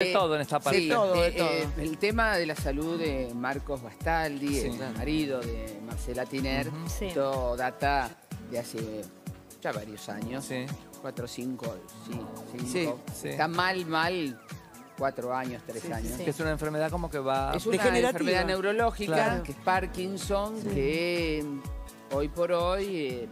de todo en esta parte. Sí, todo, de eh, todo. eh, el tema de la salud de Marcos Bastaldi, Sí. el marido de Marcela Tiner. Sí. esto data de hace ya varios años, Sí. cuatro, cinco, sí, cinco. Sí, sí. Está mal, mal, cuatro años, tres Sí, años. sí. Que es una enfermedad como que va... Es una enfermedad neurológica, Claro. que es Parkinson, que hoy por hoy, eh,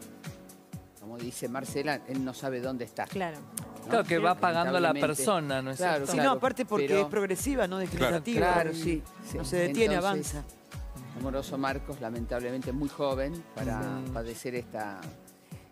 como dice Marcela, él no sabe dónde está. Claro. ¿No? Claro, que va pagando la persona, ¿no es Claro, cierto? Sí, claro, no, aparte porque pero- es progresiva, no degenerativa. Claro, sí, sí. No se detiene, Entonces, avanza. Amoroso Marcos, lamentablemente muy joven para padecer esta,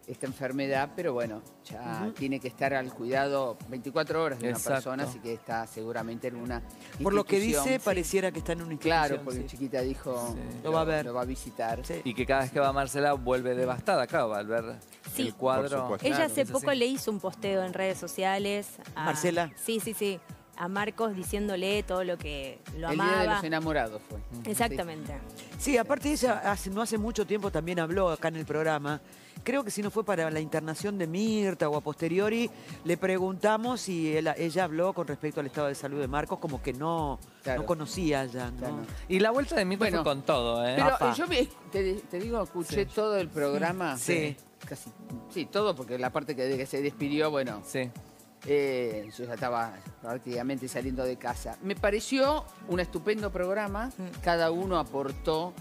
esta enfermedad, pero bueno, ya tiene que estar al cuidado 24 horas de una persona, así que está seguramente en una Por lo que dice, pareciera que está en una institución. Claro, porque sí. chiquita dijo Sí. Lo va a ver. Lo va a visitar. Sí. Y que cada vez que va Marcela vuelve devastada, claro, al ver Sí. el cuadro. Ella hace poco le hizo un posteo en redes sociales. a- ¿Marcela? Sí, sí, sí. A Marcos diciéndole todo lo que lo El día de amaba. los enamorados fue. Exactamente. Sí, aparte ella hace, no hace mucho tiempo también habló acá en el programa. Creo que si no fue para la internación de Mirta o a posteriori, le preguntamos si él- ella habló con respecto al estado de salud de Marcos, como que no, Claro. no conocía ya, ¿no? Claro. Y la vuelta de Mirta Bueno, fue con todo, ¿eh? Pero Apa. yo vi- te, te digo, escuché Sí. todo el programa. Sí. Casi, sí, todo, porque la parte que, que se despidió, bueno, Sí. Eh, yo ya estaba prácticamente saliendo de casa. Me pareció un estupendo programa. Mm. Cada uno aportó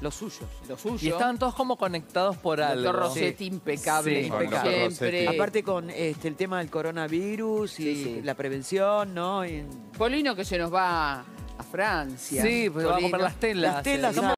lo suyo. Lo suyo. Y estaban todos como conectados por algo. Rossetti, impecable, Sí, como impecable. siempre. Aparte con este, el tema del coronavirus y Sí, sí. la prevención, ¿no? Y- Polino que se nos va a Francia. Sí, pues va a Polino. comprar las telas. Las telas, eh. ah,